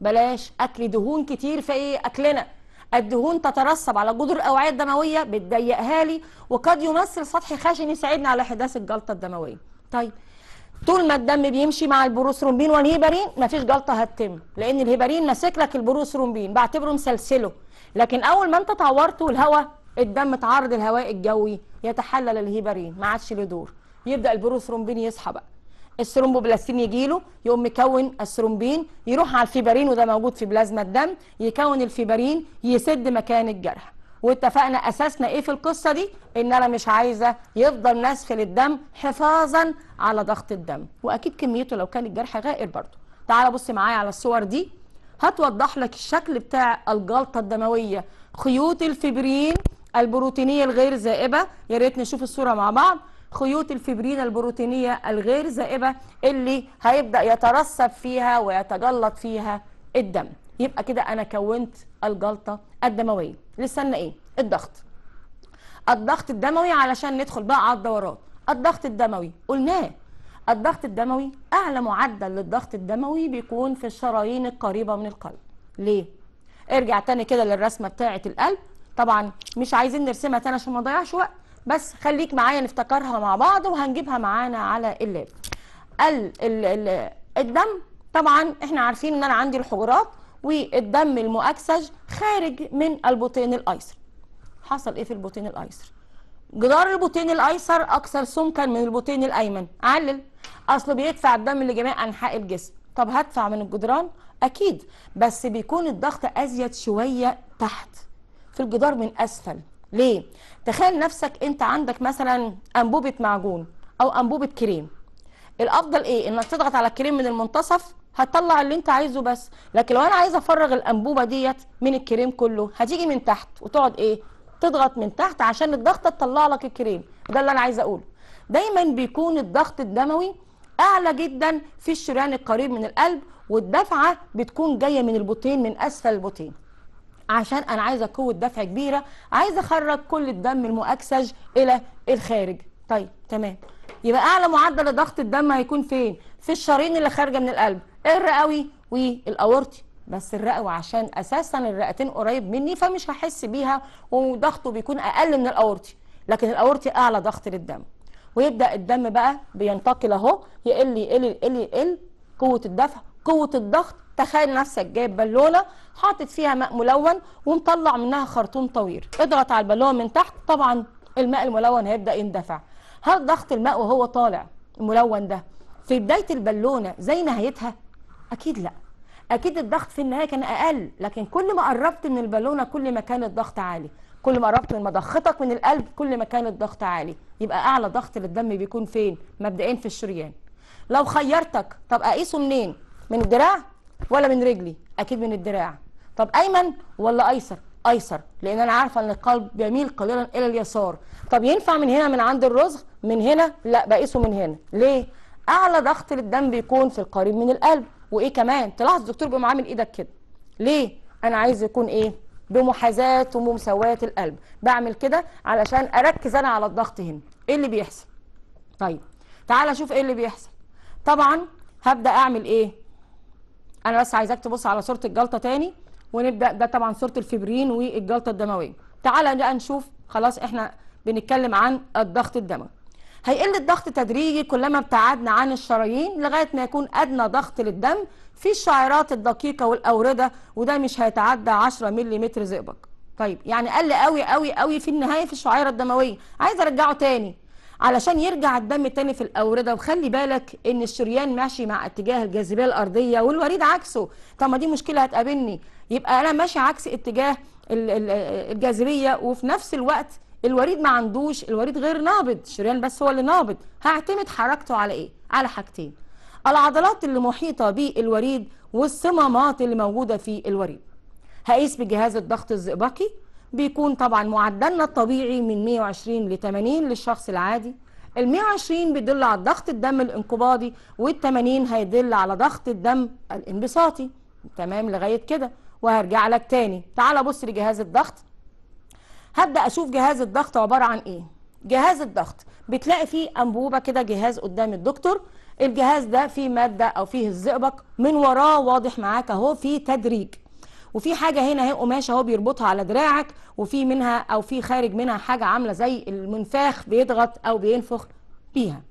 S1: بلاش أكل دهون كتير في إيه أكلنا. الدهون تترسب على جدر الأوعية الدموية بتضيقها لي وقد يمثل سطح خشن يساعدنا على إحداث الجلطة الدموية. طيب طول ما الدم بيمشي مع البروثرومبين والهيبرين مفيش جلطة هتتم لأن الهيبرين ماسك لك البروثرومبين بعتبره مسلسله لكن أول ما أنت اتعورت والهواء الدم تعرض الهواء الجوي يتحلل الهيبرين ما عادش له دور. يبدأ البروثرومبين يصحى بقى. الثرومبوبلاستين يجي له يقوم مكون الثرومبين يروح على الفيبرين وده موجود في بلازما الدم يكون الفيبرين يسد مكان الجرح. واتفقنا أساسنا إيه في القصة دي؟ إن أنا مش عايزة يفضل نزف للدم حفاظا على ضغط الدم. وأكيد كميته لو كان الجرح غائر برضه. تعال بص معايا على الصور دي. هتوضح لك الشكل بتاع الجلطة الدموية خيوط الفبرين البروتينية الغير زائبة. يا ريت نشوف الصورة مع بعض. خيوط الفبرين البروتينية الغير زائبة اللي هيبدأ يترسب فيها ويتجلط فيها الدم. يبقى كده أنا كونت الجلطة الدموية. لسنا إيه؟ الضغط. الضغط الدموي علشان ندخل بقى على الدورات. الضغط الدموي. قلناه. الضغط الدموي أعلى معدل للضغط الدموي بيكون في الشرايين القريبة من القلب. ليه؟ ارجع تاني كده للرسمة بتاعة القلب. طبعا مش عايزين نرسمها تاني عشان ما نضيعش وقت بس خليك معايا نفتكرها مع بعض وهنجيبها معانا على اللاب. ال ال ال الدم طبعا إحنا عارفين إن أنا عندي الحجرات والدم المؤكسج خارج من البطين الأيسر. حصل إيه في البطين الأيسر؟ جدار البطين الأيسر أكثر سمكا من البطين الأيمن. علل. أصله بيدفع الدم لجميع أنحاء الجسم. طب هدفع من الجدران؟ أكيد بس بيكون الضغط أزيد شوية تحت. في الجدار من أسفل. ليه؟ تخيل نفسك أنت عندك مثلا أنبوبة معجون أو أنبوبة كريم. الأفضل إيه؟ إنك تضغط على الكريم من المنتصف هتطلع اللي أنت عايزه بس. لكن لو أنا عايزه أفرغ الأنبوبة ديت من الكريم كله هتيجي من تحت وتقعد إيه؟ تضغط من تحت عشان الضغط تطلع لك الكريم. ده اللي أنا عايزه أقوله. دايما بيكون الضغط الدموي أعلى جدا في الشريان القريب من القلب والدفعة بتكون جاية من البطين من أسفل البطين. عشان أنا عايزة قوة دفع كبيرة عايزة أخرج كل الدم المؤكسج إلى الخارج. طيب تمام. يبقى أعلى معدل ضغط الدم هيكون فين؟ في الشرايين اللي خارجة من القلب الرئوي والاورطي بس الرئوي عشان أساسا الرئتين قريب مني فمش هحس بيها وضغطه بيكون أقل من الاورطي لكن الاورطي أعلى ضغط للدم. ويبدأ الدم بقى بينتقل أهو يقل يقل يقل يقل قوة الدفع قوة الضغط. تخيل نفسك جايب بالونة حاطط فيها ماء ملون ومطلع منها خرطوم طويل. اضغط على البالونه من تحت طبعا الماء الملون هيبدأ يندفع. هل ضغط الماء وهو طالع الملون ده في بداية البالونة زي نهايتها؟ أكيد لأ. أكيد الضغط في النهاية كان أقل لكن كل ما قربت من البالونة كل ما كان الضغط عالي. كل ما قربت من مضختك من القلب كل ما كان الضغط عالي. يبقى أعلى ضغط للدم بيكون فين؟ مبدئيا في الشريان. لو خيرتك طب أقيسه منين؟ من الدراع ولا من رجلي؟ أكيد من الدراع. طب أيمن ولا أيسر؟ أيسر لأن أنا عارفة إن القلب بيميل قليلا إلى اليسار. طب ينفع من هنا من عند الرزغ؟ من هنا؟ لا بقيسه من هنا. ليه؟ أعلى ضغط للدم بيكون في القريب من القلب. وإيه كمان؟ تلاحظ الدكتور بيقوم عامل إيدك كده. ليه؟ أنا عايز يكون إيه؟ بمحاذاة ومساواة القلب. بعمل كده علشان أركز أنا على الضغط هنا. إيه اللي بيحصل؟ طيب تعال شوف إيه اللي بيحصل. طبعا هبدأ أعمل إيه؟ أنا بس عايزاك تبص على صورة الجلطة تاني ونبدأ ده طبعا صورة الفبرين والجلطة الدموية. تعالى بقى نشوف خلاص إحنا بنتكلم عن الضغط الدموي. هيقل الضغط تدريجي كلما ابتعدنا عن الشرايين لغاية ما يكون أدنى ضغط للدم في الشعيرات الدقيقة والأوردة وده مش هيتعدى 10 ملم زئبق. طيب يعني قل قوي قوي قوي في النهاية في الشعيرة الدموية. عايز أرجعه تاني. علشان يرجع الدم تاني في الأوردة. وخلي بالك إن الشريان ماشي مع اتجاه الجاذبية الأرضية والوريد عكسه. طب ما دي مشكلة هتقابلني. يبقى أنا ماشي عكس اتجاه ال- ال- الجاذبية وفي نفس الوقت الوريد ما عندوش الوريد غير نابض. الشريان بس هو اللي نابض. هعتمد حركته على إيه؟ على حاجتين. العضلات اللي محيطة بالوريد والصمامات اللي موجودة في الوريد. هقيس بجهاز الضغط الزئبقي. بيكون طبعا معدلنا الطبيعي من 120 ل 80 للشخص العادي. ال 120 بيدل على ضغط الدم الانقباضي وال 80 هيدل على ضغط الدم الانبساطي. تمام؟ لغاية كده. وهرجع لك تاني. تعال بص لجهاز الضغط. هبدأ أشوف جهاز الضغط عبارة عن إيه. جهاز الضغط بتلاقي فيه أنبوبة كده جهاز قدام الدكتور. الجهاز ده فيه مادة أو فيه الزئبق. من وراه واضح معاك أهو فيه تدريج. وفي حاجة هنا اهي قماشه اهو بيربطها على دراعك وفي منها أو في خارج منها حاجة عاملة زي المنفاخ بيضغط أو بينفخ بيها.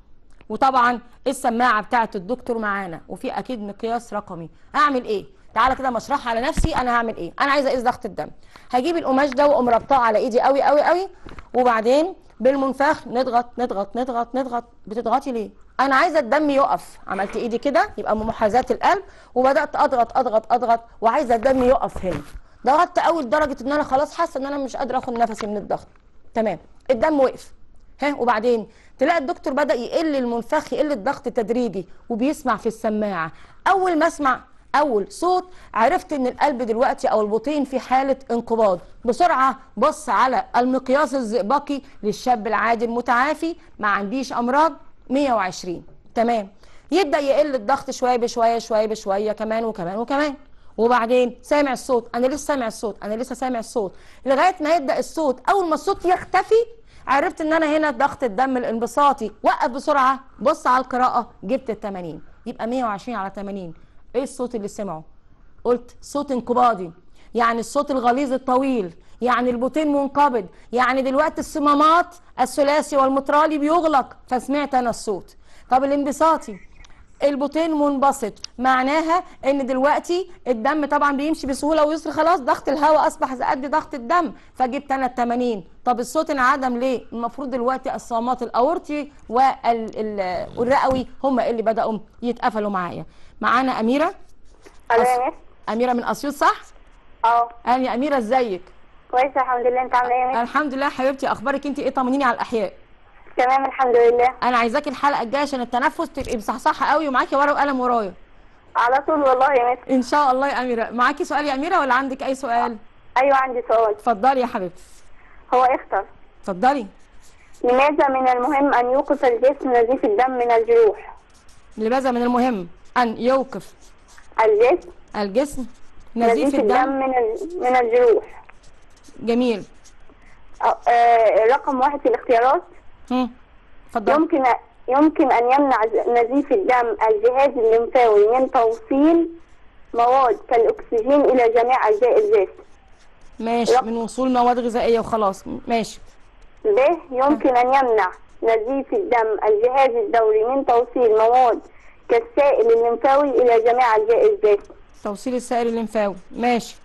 S1: وطبعا السماعة بتاعه الدكتور معانا وفي أكيد مقياس رقمي. أعمل إيه؟ تعالى كده مشرحها على نفسي أنا هعمل إيه؟ أنا عايزة اقيس ضغط الدم. هجيب القماش ده وأقوم ربطاه على إيدي قوي قوي قوي وبعدين بالمنفاخ نضغط نضغط نضغط نضغط. بتضغطي ليه؟ أنا عايزة الدم يقف. عملت إيدي كده يبقى محاذاة القلب. وبدأت أضغط أضغط أضغط. وعايزة الدم يقف هنا. ضغطت قوي لدرجة إن أنا خلاص حاسة إن أنا مش قادرة آخد نفسي من الضغط. تمام. الدم وقف. ها؟ وبعدين تلاقي الدكتور بدأ يقل المنفخ يقل الضغط تدريجي وبيسمع في السماعة. أول ما أسمع أول صوت عرفت إن القلب دلوقتي أو البطين في حالة انقباض. بسرعة بص على المقياس الزئبقي للشاب العادي المتعافي ما عنديش أمراض 120 تمام. يبدأ يقل الضغط شوية بشوية شوية بشوية كمان وكمان وكمان. وبعدين سامع الصوت. أنا لسه سامع الصوت. أنا لسه سامع الصوت. لغاية ما يبدأ الصوت أول ما الصوت يختفي عرفت إن أنا هنا ضغط الدم الانبساطي. وقف بسرعة بص على القراءة جبت ال 80 يبقى 120 على 80 إيه الصوت اللي سمعه؟ قلت صوت انقباضي يعني الصوت الغليظ الطويل يعني البطين منقبض يعني دلوقتي الصمامات الثلاثي والمترالي بيغلق فسمعت أنا الصوت. طب الانبساطي البطين منبسط معناها إن دلوقتي الدم طبعا بيمشي بسهولة ويسر خلاص ضغط الهواء أصبح قد ضغط الدم فجبت أنا ال 80 طب الصوت انعدم ليه؟ المفروض دلوقتي الصمامات الأورطي والرئوي هم اللي بدأوا يتقفلوا معايا. معانا
S4: أميرة؟
S1: ألو
S4: يا مس
S1: أميرة من أسيوط صح؟
S4: أه.
S1: أهلا يا أميرة إزيك؟
S4: كويسة الحمد لله. أنت عاملة إيه يا مس
S1: الحمد لله. حبيبتي أخبارك أنت إيه؟ طمنيني على الأحياء.
S4: تمام الحمد لله.
S1: أنا عايزاكي الحلقة الجاية عشان التنفس تبقي مصحصحه قوي ومعاكي ورقة وقلم ورايا.
S4: على طول والله يا مس
S1: إن شاء الله يا أميرة. معاكي سؤال يا أميرة ولا عندك أي سؤال؟
S4: أيوه عندي سؤال.
S1: اتفضلي يا حبيبتي.
S4: هو اختر.
S1: اتفضلي.
S4: لماذا من المهم أن يوقف الجسم نزيف الدم من الجروح؟
S1: لماذا من المهم؟ ان يوقف
S4: الجسم.
S1: الجسم نزيف الدم.
S4: من من الجروح.
S1: جميل.
S4: آه، رقم واحد في الاختيارات.
S1: هم. اتفضلي
S4: يمكن يمكن أن يمنع نزيف الدم الجهاز الليمفاوي من توصيل مواد كالأكسجين إلى جميع أجزاء الجسم.
S1: ماشي من وصول مواد غذائية وخلاص. ماشي.
S4: ب يمكن أن يمنع نزيف الدم الجهاز الدوري من توصيل مواد كالسائل الليمفاوي إلى جميع أجزاء الجسم
S1: توصيل السائل الليمفاوي. ماشي.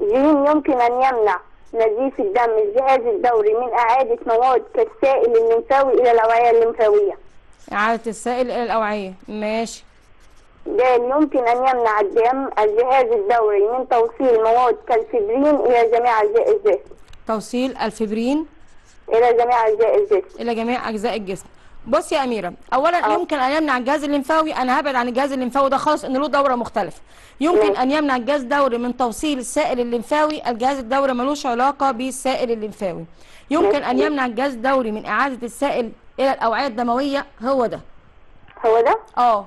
S4: ج يمكن أن يمنع نزيف الدم الجهاز الدوري من إعادة مواد كالسائل الليمفاوي إلى الأوعية الليمفاوية.
S1: إعادة السائل إلى الأوعية. ماشي.
S4: د يمكن أن يمنع الدم الجهاز الدوري من توصيل مواد كالفبرين إلى جميع أجزاء الجسم
S1: توصيل الفبرين
S4: إلى جميع أجزاء الجسم
S1: إلى جميع أجزاء الجسم. بص يا أميرة اولا
S4: آه.
S1: يمكن أن يمنع الجهاز الليمفاوي أنا هبعد عن الجهاز الليمفاوي ده خالص ان له دورة مختلفة يمكن. أن يمنع الجهاز الدوري من توصيل السائل الليمفاوي الجهاز الدوري ملوش علاقة بالسائل الليمفاوي يمكن
S4: أن.
S1: يمنع الجهاز الدوري من إعادة السائل إلى الأوعية الدموية هو ده
S4: هو ده؟
S1: آه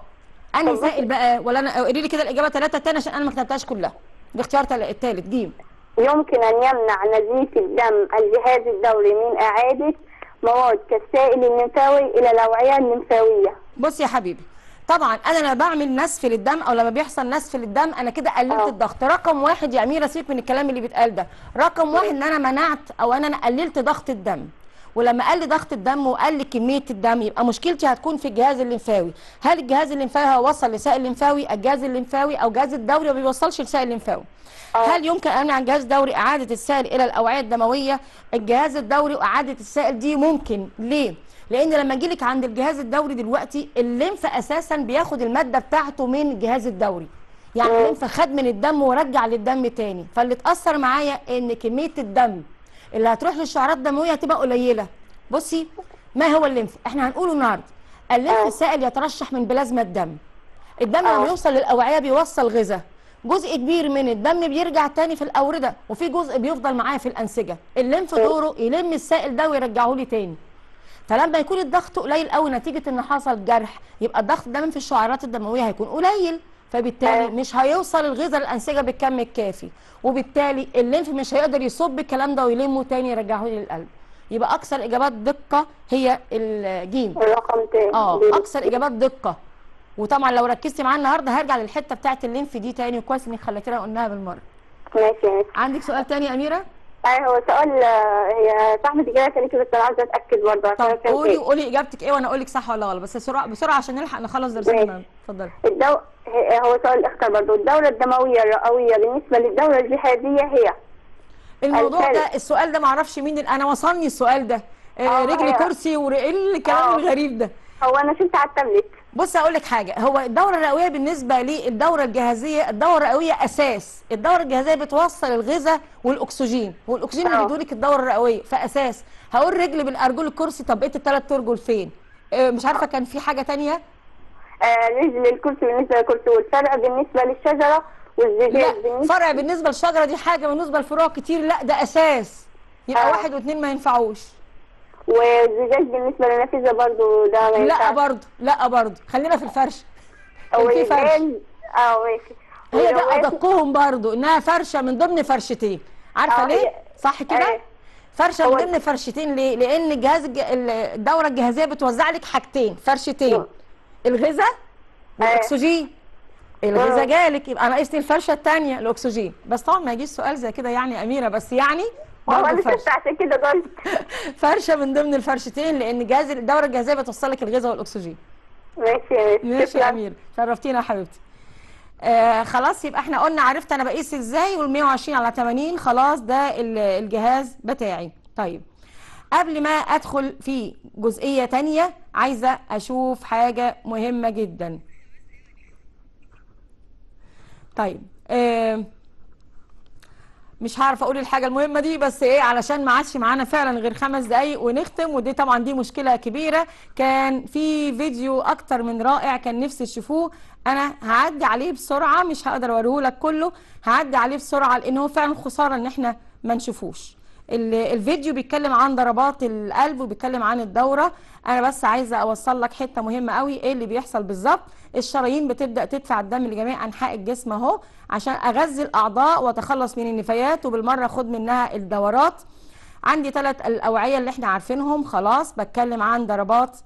S4: أنهي
S1: سائل بقى ولا أنا قولي لي كده الإجابة ثلاثة تاني عشان أنا ما كتبتهاش كلها الاختيار التالت جيم
S4: يمكن أن يمنع نزيف الدم الجهاز الدوري من إعادة مواد كالسائل الليمفاوي إلى الأوعية الليمفاوية
S1: بص يا حبيبي طبعا أنا لما بعمل نسف للدم أو لما بيحصل نسف للدم أنا كده قللت
S4: آه.
S1: الضغط. رقم واحد يا أميرة سيبك من الكلام اللي بيتقال ده. رقم واحد إن أنا منعت أو إن أنا قللت ضغط الدم. ولما قال لي ضغط الدم وقال لي كمية الدم يبقى مشكلتي هتكون في الجهاز الليمفاوي. هل الجهاز الليمفاوي هيوصل لسائل الليمفاوي؟ الجهاز الليمفاوي أو الجهاز الدوري ما بيوصلش لسائل الليمفاوي. هل يمكن أن عن جهاز دوري إعادة السائل إلى الأوعية الدموية؟ الجهاز الدوري وإعادة السائل دي ممكن. ليه؟ لأن لما أجي لك عند الجهاز الدوري دلوقتي الليمف أساسا بياخد المادة بتاعته من الجهاز الدوري. يعني الليمف خد من الدم ورجع للدم تاني. فاللي اتأثر معايا إن كمية الدم اللي هتروح للشعرات الدمويه هتبقى قليله. بصي ما هو الليمف؟ إحنا هنقوله النهارده. الليمف
S4: آه.
S1: السائل يترشح من بلازما الدم. الدم
S4: آه.
S1: لما يوصل للاوعيه بيوصل غذاء. جزء كبير من الدم بيرجع تاني في الاورده وفي جزء بيفضل معايا في الانسجه. الليمف دوره يلم السائل ده ويرجعه لي تاني. فلما يكون الضغط قليل قوي نتيجة إن حصل جرح يبقى الضغط الدم في الشعيرات الدموية هيكون قليل. فبالتالي
S4: آه.
S1: مش هيوصل الغذاء للأنسجة بالكم الكافي وبالتالي الليمف مش هيقدر يصب الكلام ده ويلمه تاني يرجعه للقلب. يبقى أكثر إجابات دقة هي الجيم.
S4: الرقم تاني. آه.
S1: أكثر إجابات دقة. وطبعا لو ركزتي معايا النهارده هرجع للحتة بتاعه الليمف دي تاني وكويس إنك خليتينا قلناها بالمرة.
S4: ماشي
S1: عندك سؤال تاني يا أميرة؟
S4: أي هو سؤال آه، هي صاحبة الإجابة كانت بس أنا عايزة أتأكد برضه
S1: طب قولي
S4: في-
S1: قولي إجابتك إيه وأنا أقول لك صح ولا غلط بس بسرعة بسرعة عشان نلحق نخلص درسنا. اتفضلي.
S4: الدو... هي- هو سؤال اختر برضه. الدورة الدموية الرئوية بالنسبة للدورة الجهازية هي؟
S1: الموضوع
S4: الكلب.
S1: ده السؤال ده معرفش مين أنا وصلني السؤال ده. آه
S4: آه،
S1: رجلي
S4: هي-
S1: كرسي وايه الكلام
S4: آه.
S1: الغريب ده.
S4: هو أنا شفت على التابلت.
S1: بص أقول لك حاجة هو الدورة الرئوية بالنسبة للدوره الجهازيه الدورة الرئوية أساس. الدورة الجهازيه بتوصل الغذاء والأكسجين والأكسجين اللي
S4: آه.
S1: بيدولك الدورة الرئوية فأساس. هقول رجل بالأرجل الكرسي طب بقيه الثلاث ارجل فين؟ آه مش عارفة كان في حاجة تانية؟
S4: آه رجل الكرسي بالنسبة للكرسي والفرع بالنسبة للشجرة والزجاج
S1: لا
S4: بالنسبة
S1: فرع بالنسبة للشجرة دي حاجة بالنسبة للفروع كتير لا ده أساس. يبقى
S4: آه.
S1: واحد واثنين ما ينفعوش.
S4: والزجاج بالنسبة للنافذة برضه ده ما
S1: لا. برضه لا برضه خلينا في الفرش. كان في فرش.
S4: آه ماشي
S1: هي ده أدقهم برضو إنها فرشة من ضمن فرشتين. عارفة
S4: آه،
S1: ليه؟ صح كده؟
S4: أيوة.
S1: فرشة من ضمن فرشتين. ليه؟ لأن الجهاز الج- ال- الدورة الجهازية بتوزع لك حاجتين فرشتين.
S4: آه.
S1: الغذاء والأكسجين. الغذاء
S4: آه.
S1: جالك يبقى ناقص لي الفرشة الثانية الأكسجين. بس طبعا ما يجيش سؤال زي كده يعني أميرة. بس يعني
S4: هو
S1: أنا
S4: عشان كده قلت. *laughs*
S1: فرشة من ضمن الفرشتين لأن جهاز الدوره الجهازيه بتوصل لك الغذاء والأكسجين.
S4: ماشي ماشي
S1: ماشي يا. أمير. شرفتينا يا حبيبتي. آه خلاص يبقى إحنا قلنا عرفت أنا بقيس إزاي وال 120 على 80 خلاص ده ال- الجهاز بتاعي. طيب قبل ما أدخل في جزئية تانية عايزة أشوف حاجة مهمة جدا. طيب آه مش هعرف أقول الحاجة المهمة دي بس إيه علشان ما عادش معانا فعلا غير خمس دقايق ونختم. ودي طبعا دي مشكلة كبيرة. كان في فيديو أكتر من رائع كان نفسي تشوفوه. أنا هعدي عليه بسرعة مش هقدر اوريه لك كله. هعدي عليه بسرعة لأن هو فعلا خسارة إن إحنا ما نشوفوش. الفيديو بيتكلم عن ضربات القلب وبيتكلم عن الدورة. أنا بس عايزة أوصل لك حتة مهمة قوي. إيه اللي بيحصل بالظبط؟ الشرايين بتبدأ تدفع الدم لجميع أنحاء الجسم أهو عشان أغذي الأعضاء واتخلص من النفايات. وبالمرة خد منها الدورات. عندي ثلاث الأوعية اللي إحنا عارفينهم. خلاص بتكلم عن ضربات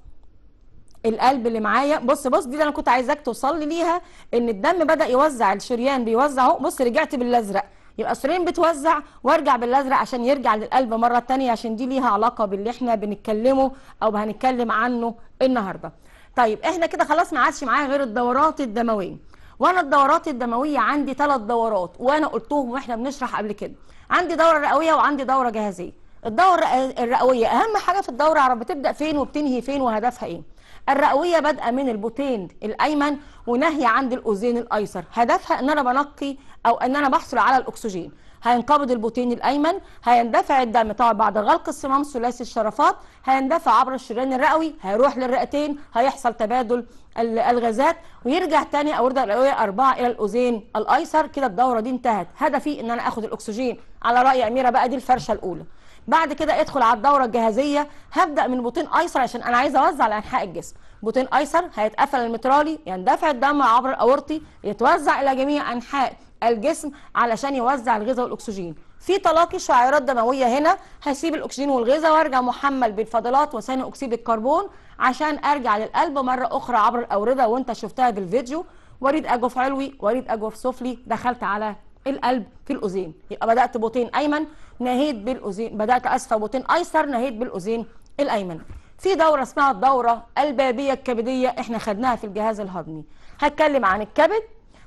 S1: القلب اللي معايا. بص بص دي اللي أنا كنت عايزاك توصل لي ليها إن الدم بدأ يوزع الشريان بيوزع أهو. بص رجعت بالأزرق. يبقى الشريان بتوزع وارجع بالازرق عشان يرجع للقلب مرة تانية عشان دي ليها علاقة باللي إحنا بنتكلمه أو هنتكلم عنه النهارده. طيب إحنا كده خلاص ما عادش معايا غير الدورات الدموية. وأنا الدورات الدموية عندي ثلاث دورات وأنا قلتهم وإحنا بنشرح قبل كده. عندي دورة رئوية وعندي دورة جهازيه الدورة الرئوية أهم حاجة في الدورة اعرف بتبدا فين وبتنهي فين وهدفها إيه. الرئوية بادئه من البطين الأيمن وناهيه عند الاذين الأيسر. هدفها ان أنا بنقي أو ان أنا بحصل على الأكسجين. هينقبض البطين الأيمن هيندفع الدم. طبعا بعد غلق الصمام ثلاثي الشرفات هيندفع عبر الشريان الرئوي هيروح للرئتين هيحصل تبادل ال- الغازات ويرجع تاني أو يرجع الرئوية أربعة إلى الاذين الأيسر. كده الدورة دي انتهت. هدفي ان أنا اخد الأكسجين. على رأي أميرة بقى دي الفرشة الأولى. بعد كده ادخل على الدورة الجهازيه هبدأ من بطين أيسر عشان أنا عايزة أوزع لانحاء الجسم. بطين أيسر هيتقفل المترالي يندفع الدم عبر الاورطي يتوزع إلى جميع أنحاء الجسم علشان يوزع الغذاء والأكسجين. في تلاقي شعيرات دموية هنا. هسيب الأكسجين والغذاء وأرجع محمل بالفضلات وثاني أكسيد الكربون عشان أرجع للقلب مرة أخرى عبر الأوردة وأنت شفتها بالفيديو وريد أجوف علوي وريد أجوف سفلي. دخلت على القلب في الأذين. يبقى بدأت بطين أيمن. نهيت بالأذين بدأت أسفة بطين أيسر نهيت بالأذين الأيمن. في دورة اسمها الدورة البابية الكبدية إحنا خدناها في الجهاز الهضمي. هتكلم عن الكبد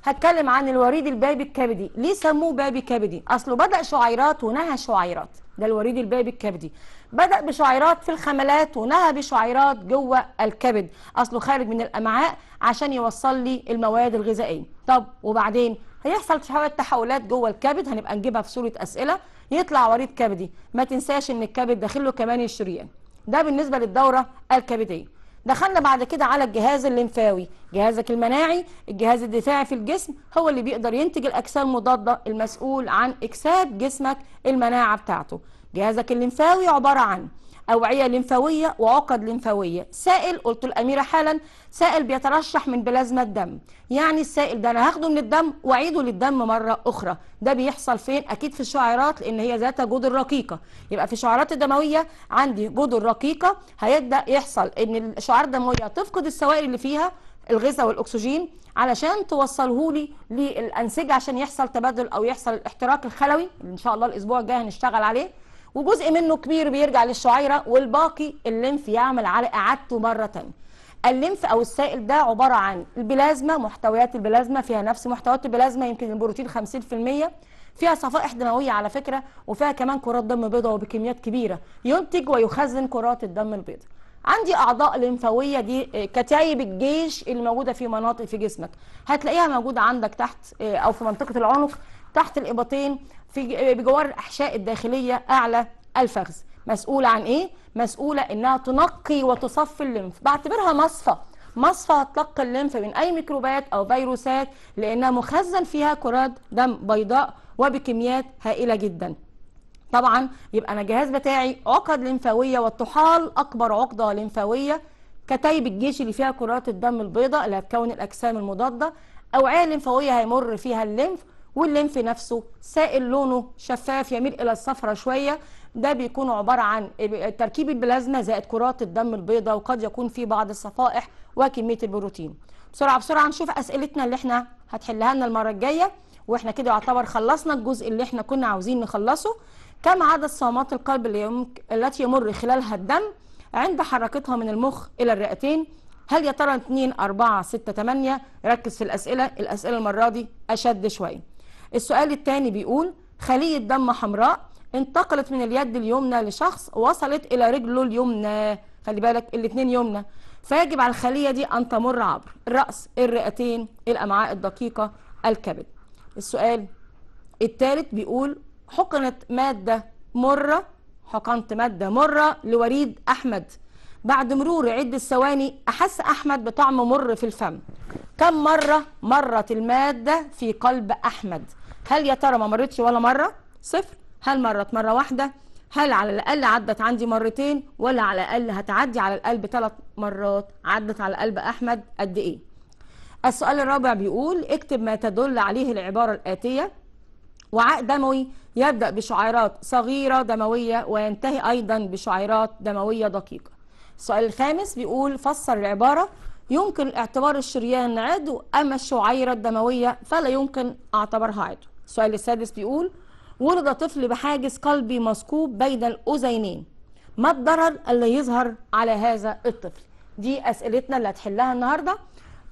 S1: هتكلم عن الوريد البابي الكبدي. ليه سموه بابي كبدي؟ أصله بدأ شعيرات ونهى شعيرات. ده الوريد البابي الكبدي. بدأ بشعيرات في الخملات ونهى بشعيرات جوه الكبد. أصله خارج من الأمعاء عشان يوصل لي المواد الغذائية. طب وبعدين؟ هيحصل شوية تحولات جوه الكبد هنبقى نجيبها في صورة أسئلة. يطلع وريد كبدي. ما تنساش إن الكبد داخل له كمان الشريان. ده بالنسبة للدورة الكبدية. دخلنا بعد كده على الجهاز الليمفاوي. جهازك المناعي الجهاز الدفاعي في الجسم هو اللي بيقدر ينتج الأجسام المضادة المسؤول عن اكساب جسمك المناعة بتاعته. جهازك الليمفاوي عبارة عن أوعية ليمفاوية وعقد ليمفاوية سائل قلت الأميرة حالا سائل بيترشح من بلازما الدم. يعني السائل ده أنا هاخده من الدم وأعيده للدم مرة أخرى. ده بيحصل فين؟ أكيد في الشعيرات لأن هي ذات جدر رقيقة. يبقى في الشعيرات الدموية عندي جدر رقيقة هيبدأ يحصل إن الشعيرات الدموية تفقد السوائل اللي فيها الغذاء والأكسجين علشان توصله لي للأنسجة عشان يحصل تبادل أو يحصل الاحتراق الخلوي إن شاء الله الأسبوع الجاي هنشتغل عليه. وجزء منه كبير بيرجع للشعيرة والباقي الليمف يعمل على إعادته مرة تانية. الليمف أو السائل ده عبارة عن البلازما محتويات البلازما فيها نفس محتويات البلازما يمكن البروتين 50% فيها صفائح دموية على فكرة وفيها كمان كرات دم بيضاء وبكميات كبيرة. ينتج ويخزن كرات الدم البيضاء. عندي أعضاء لمفاويه دي كتايب الجيش اللي موجودة في مناطق في جسمك. هتلاقيها موجودة عندك تحت أو في منطقة العنق تحت الابطين في بجوار الاحشاء الداخلية أعلى الفخذ. مسؤولة عن إيه؟ مسؤولة إنها تنقي وتصفي الليمف. بعتبرها مصفى. مصفى هتلقي الليمف من أي ميكروبات أو فيروسات لأنها مخزن فيها كرات دم بيضاء وبكميات هائلة جدا. طبعا يبقى أنا الجهاز بتاعي عقد لمفاويه والطحال أكبر عقدة لمفاويه كتايب الجيش اللي فيها كرات الدم البيضاء اللي هتكون الأجسام المضادة. أوعية لمفاويه هيمر فيها الليمف والليمف نفسه سائل لونه شفاف يميل إلى الصفرة شوية. ده بيكون عبارة عن تركيب البلازما زائد كرات الدم البيضاء وقد يكون في بعض الصفائح وكمية البروتين. بسرعة بسرعة نشوف أسئلتنا اللي إحنا هتحلها لنا المرة الجاية. وإحنا كده يعتبر خلصنا الجزء اللي إحنا كنا عاوزين نخلصه. كم عدد صمامات القلب اللي يمك... التي يمر خلالها الدم؟ عند حركتها من المخ إلى الرئتين. هل يا ترى 2 4 6 8 ركز في الأسئلة. الأسئلة المرة دي أشد شوية. السؤال الثاني بيقول خلية دم حمراء انتقلت من اليد اليمنى لشخص وصلت إلى رجله اليمنى. خلي بالك الاثنين يمنى. فيجب على الخلية دي أن تمر عبر الراس الرئتين الأمعاء الدقيقة الكبد. السؤال الثالث بيقول حقنت مادة مرة حقنت مادة مرة لوريد أحمد. بعد مرور عدة ثواني أحس أحمد بطعم مر في الفم. كم مرة مرت المادة في قلب أحمد؟ هل يا ترى ما مرتش ولا مرة؟ صفر. هل مرت مرة واحدة؟ هل على الأقل عدت عندي مرتين؟ ولا على الأقل هتعدي على القلب ثلاث مرات؟ عدت على قلب أحمد قد إيه؟ السؤال الرابع بيقول اكتب ما تدل عليه العبارة الآتية. وعاء دموي يبدأ بشعيرات صغيرة دموية وينتهي أيضا بشعيرات دموية دقيقة. السؤال الخامس بيقول فسر العبارة. يمكن اعتبار الشريان عضو أما الشعيرة الدموية فلا يمكن اعتبرها عضو. السؤال السادس بيقول ولد طفل بحاجز قلبي مثقوب بين الأذينين. ما الضرر اللي يظهر على هذا الطفل؟ دي أسئلتنا اللي هتحلها النهاردة.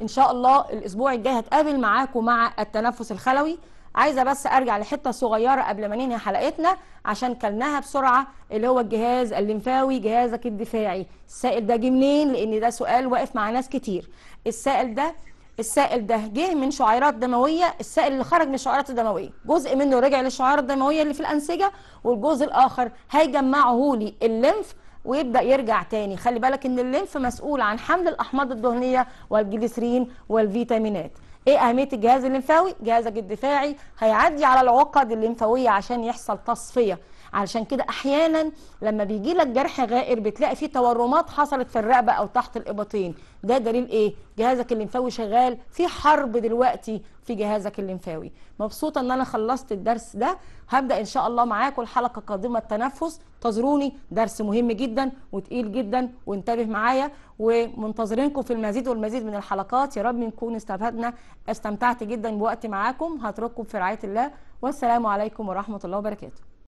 S1: إن شاء الله الأسبوع الجاي هتقابل معاكم مع التنفس الخلوي. عايزة بس أرجع لحتة صغيرة قبل ما ننهي حلقتنا عشان كلناها بسرعة اللي هو الجهاز الليمفاوي جهازك الدفاعي. السائل ده جه منين؟ لأن ده سؤال واقف مع ناس كتير. السائل ده السائل ده جه من شعيرات دموية السائل اللي خرج من الشعيرات الدموية. جزء منه رجع للشعيرات الدموية اللي في الأنسجة والجزء الآخر هيجمعه لي الليمف ويبدأ يرجع تاني. خلي بالك إن الليمف مسؤول عن حمل الأحماض الدهنية والجليسرين والفيتامينات. إيه أهمية الجهاز الليمفاوي؟ جهازك الدفاعي هيعدي على العقد الليمفاوية عشان يحصل تصفية. علشان كده أحيانا لما بيجي لك جرح غائر بتلاقي فيه تورمات حصلت في الرقبة أو تحت الإبطين. ده دليل إيه؟ جهازك الليمفاوي شغال. في حرب دلوقتي في جهازك الليمفاوي. مبسوطة إن أنا خلصت الدرس ده. هبدأ إن شاء الله معاكم الحلقة القادمة التنفس. انتظروني درس مهم جدا وتقيل جدا. وانتبه معايا. ومنتظرينكم في المزيد والمزيد من الحلقات. يا رب نكون استفدنا. استمتعت جدا بوقتي معاكم. هترككم في رعاية الله. والسلام عليكم ورحمة الله وبركاته.